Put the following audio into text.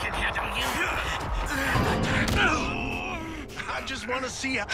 can handle you. I just want to see you.